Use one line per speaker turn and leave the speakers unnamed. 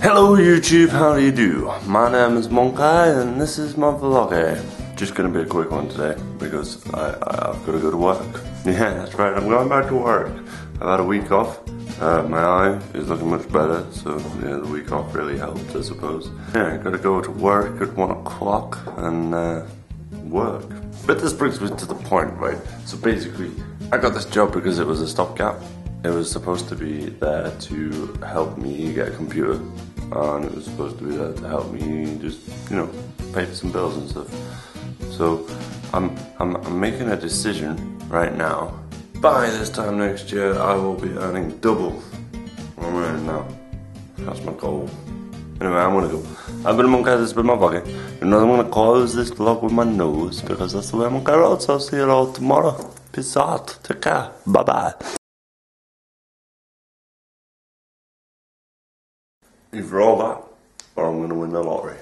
Hello YouTube, how do you do? My name is Monkaiy and this is my vlog. Just gonna be a quick one today because I, I, have gotta go to work. Yeah, that's right, I'm going back to work. I've had a week off. Uh, my eye is looking much better, so yeah, the week off really helped, I suppose. Yeah, gotta go to work at one o'clock and uh, work. But this brings me to the point, right? So basically, I got this job because it was a stopgap. It was supposed to be there to help me get a computer, and it was supposed to be there to help me just, you know, pay for some bills and stuff. So I'm, I'm, I'm making a decision right now. By this time next year, I will be earning double what I'm earning now. That's my goal. Anyway, I'm gonna go. I've been a monkey, this has been my vlog. And I'm gonna close this vlog with my nose because that's the way I'm gonna go. So I'll see you all tomorrow. Peace out. Take care. Bye bye. Either all that or I'm gonna win the lottery.